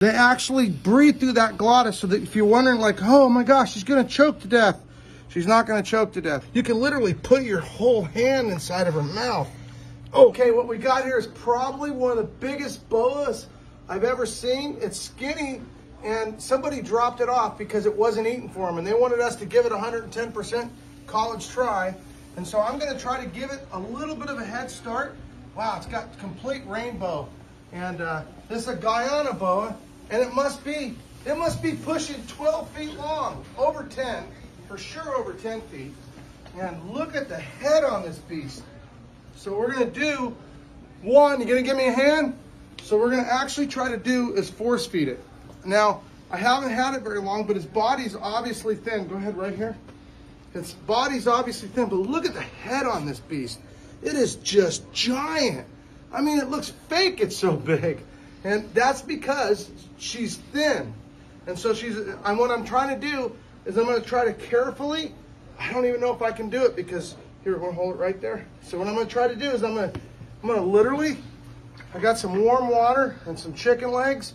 They actually breathe through that glottis so that if you're wondering like, oh my gosh, she's gonna choke to death. She's not gonna choke to death. You can literally put your whole hand inside of her mouth. Okay, what we got here is probably one of the biggest boas I've ever seen. It's skinny and somebody dropped it off because it wasn't eating for them and they wanted us to give it 110% college try. And so I'm gonna try to give it a little bit of a head start. Wow, it's got complete rainbow. And uh, this is a Guyana boa and it must be, it must be pushing 12 feet long, over 10, for sure over 10 feet. And look at the head on this beast. So we're gonna do one, you gonna give me a hand? So we're gonna actually try to do is force feed it. Now, I haven't had it very long, but its body's obviously thin. Go ahead right here. Its body's obviously thin, but look at the head on this beast. It is just giant. I mean, it looks fake, it's so big. And that's because she's thin. And so she's, and what I'm trying to do is I'm gonna try to carefully, I don't even know if I can do it because, here, we're gonna hold it right there. So what I'm gonna try to do is I'm gonna, I'm gonna literally, I got some warm water and some chicken legs,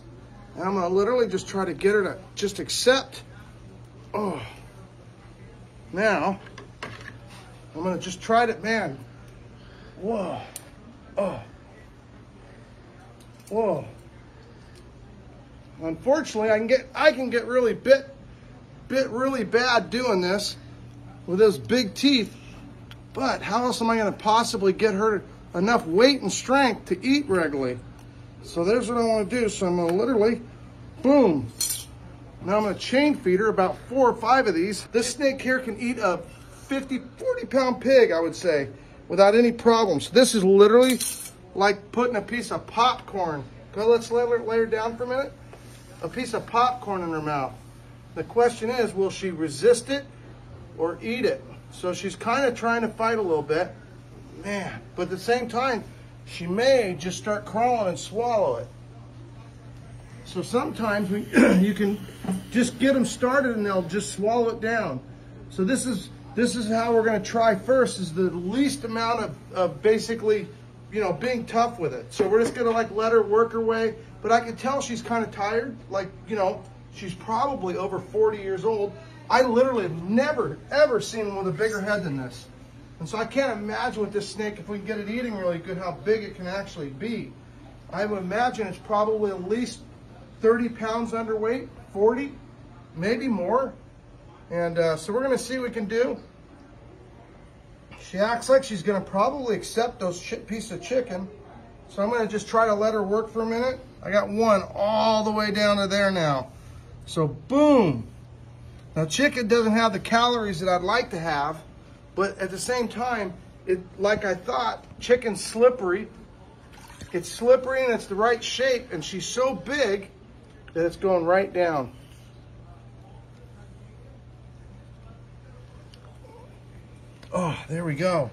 and I'm gonna literally just try to get her to just accept. Oh, now, I'm gonna just try to, man, whoa, oh. Whoa. Unfortunately, I can get I can get really bit bit really bad doing this with those big teeth. But how else am I going to possibly get her enough weight and strength to eat regularly? So there's what I want to do. So I'm going to literally, boom. Now I'm going to chain feed her about four or five of these. This snake here can eat a 50, 40 pound pig, I would say, without any problems. This is literally like putting a piece of popcorn. Go, let's lay her, lay her down for a minute. A piece of popcorn in her mouth. The question is, will she resist it or eat it? So she's kind of trying to fight a little bit. Man, but at the same time, she may just start crawling and swallow it. So sometimes we, you can just get them started and they'll just swallow it down. So this is this is how we're going to try first is the least amount of, of basically you know, being tough with it. So we're just gonna like let her work her way. But I can tell she's kind of tired. Like, you know, she's probably over 40 years old. I literally have never, ever seen one with a bigger head than this. And so I can't imagine with this snake, if we can get it eating really good, how big it can actually be. I would imagine it's probably at least 30 pounds underweight, 40, maybe more. And uh, so we're gonna see what we can do. She acts like she's gonna probably accept those piece of chicken. So I'm gonna just try to let her work for a minute. I got one all the way down to there now. So boom. Now chicken doesn't have the calories that I'd like to have, but at the same time, it like I thought, chicken's slippery. It's slippery and it's the right shape and she's so big that it's going right down. Oh, there we go.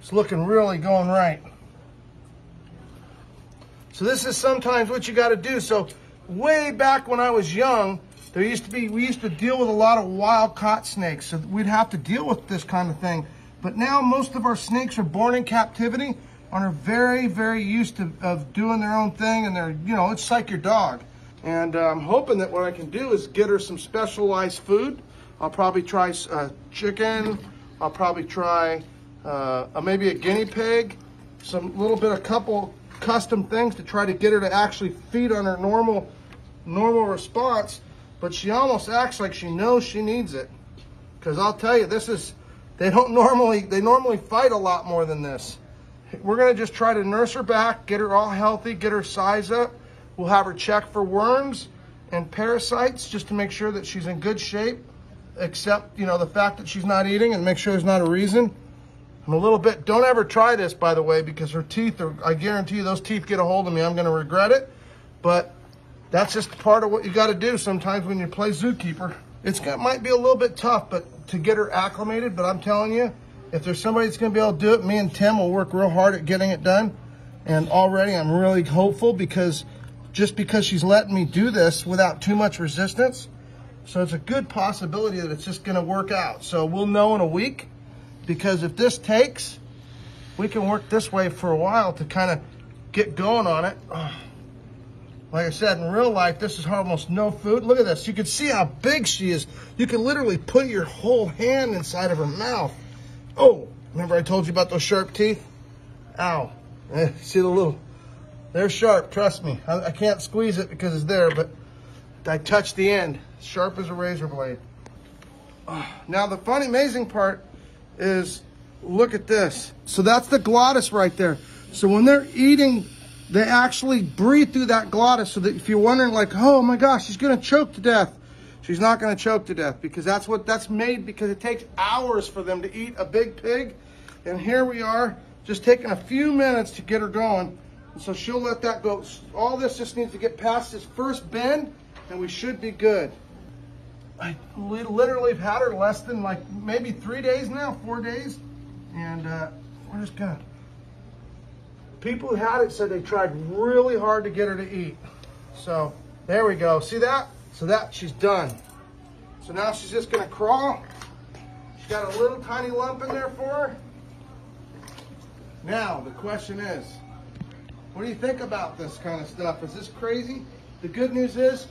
It's looking really going right. So this is sometimes what you got to do. So way back when I was young, there used to be, we used to deal with a lot of wild caught snakes. So we'd have to deal with this kind of thing. But now most of our snakes are born in captivity and are very, very used to of doing their own thing. And they're, you know, it's like your dog. And uh, I'm hoping that what I can do is get her some specialized food. I'll probably try uh, chicken, I'll probably try uh, maybe a guinea pig, some little bit, a couple custom things to try to get her to actually feed on her normal, normal response. But she almost acts like she knows she needs it. Because I'll tell you, this is, they don't normally, they normally fight a lot more than this. We're gonna just try to nurse her back, get her all healthy, get her size up. We'll have her check for worms and parasites just to make sure that she's in good shape except, you know, the fact that she's not eating and make sure there's not a reason. I'm a little bit, don't ever try this, by the way, because her teeth are, I guarantee you those teeth get a hold of me. I'm going to regret it. But that's just part of what you got to do sometimes when you play zookeeper. It's got, might be a little bit tough, but to get her acclimated, but I'm telling you, if there's somebody that's going to be able to do it, me and Tim will work real hard at getting it done. And already I'm really hopeful because just because she's letting me do this without too much resistance, so it's a good possibility that it's just gonna work out. So we'll know in a week because if this takes, we can work this way for a while to kind of get going on it. Like I said, in real life, this is almost no food. Look at this. You can see how big she is. You can literally put your whole hand inside of her mouth. Oh, remember I told you about those sharp teeth? Ow. Eh, see the little, they're sharp, trust me. I, I can't squeeze it because it's there, but I touched the end. Sharp as a razor blade. Now the funny, amazing part is, look at this. So that's the glottis right there. So when they're eating, they actually breathe through that glottis. So that if you're wondering like, oh my gosh, she's gonna choke to death. She's not gonna choke to death because that's what that's made because it takes hours for them to eat a big pig. And here we are, just taking a few minutes to get her going. And so she'll let that go. All this just needs to get past this first bend and we should be good. I literally have had her less than like maybe three days now, four days. And uh, we're just gonna, people who had it said they tried really hard to get her to eat. So there we go, see that? So that, she's done. So now she's just gonna crawl. She's got a little tiny lump in there for her. Now, the question is, what do you think about this kind of stuff? Is this crazy? The good news is,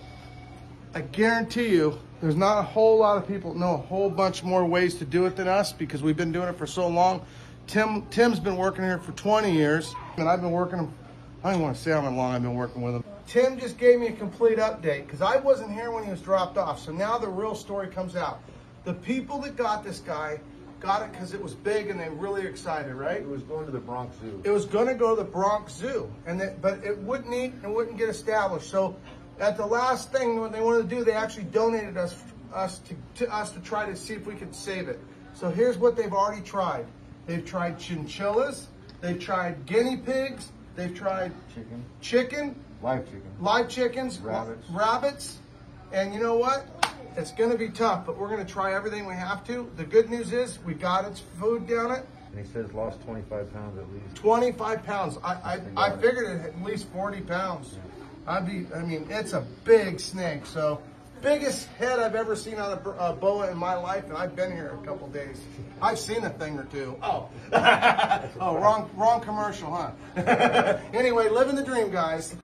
I guarantee you, there's not a whole lot of people know a whole bunch more ways to do it than us because we've been doing it for so long. Tim Tim's been working here for 20 years, and I've been working. I don't even want to say how long I've been working with him. Tim just gave me a complete update because I wasn't here when he was dropped off. So now the real story comes out. The people that got this guy got it because it was big and they were really excited, right? It was going to the Bronx Zoo. It was going to go to the Bronx Zoo, and that, but it wouldn't eat and wouldn't get established. So at the last thing, what they wanted to do, they actually donated us us to, to us to try to see if we could save it. So here's what they've already tried. They've tried chinchillas, they've tried guinea pigs, they've tried Chicken. chicken, Live chicken. live chickens, Rabbits. rabbits, and you know what? It's going to be tough, but we're going to try everything we have to. The good news is we got its food down it. And he says lost 25 pounds at least. 25 pounds. I, I, I figured it at least 40 pounds. I'd be, I mean, it's a big snake. So biggest head I've ever seen on a uh, boa in my life, and I've been here a couple days. I've seen a thing or two. Oh, oh, wrong, wrong commercial, huh? anyway, living the dream, guys.